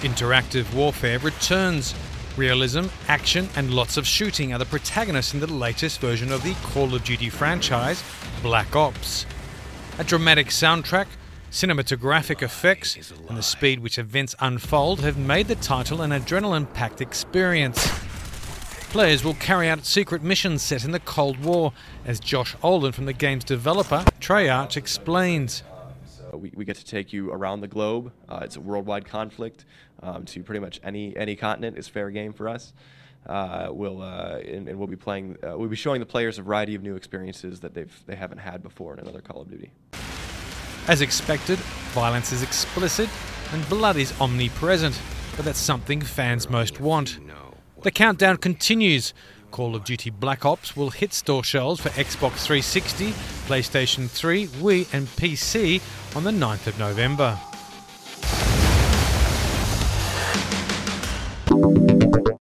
Interactive warfare returns. Realism, action, and lots of shooting are the protagonists in the latest version of the Call of Duty franchise, Black Ops. A dramatic soundtrack, cinematographic effects, and the speed which events unfold have made the title an adrenaline packed experience. Players will carry out secret missions set in the Cold War, as Josh Olin from the game's developer, Treyarch, explains. We, we get to take you around the globe. Uh, it's a worldwide conflict um, to pretty much any any continent is fair game for us. Uh, we'll uh, and, and, we'll be playing. Uh, we'll be showing the players a variety of new experiences that they've they haven't had before in another Call of Duty. As expected, violence is explicit and blood is omnipresent, but that's something fans most want. The countdown continues. Call of Duty Black Ops will hit store shelves for Xbox 360, PlayStation 3, Wii, and PC on the 9th of November.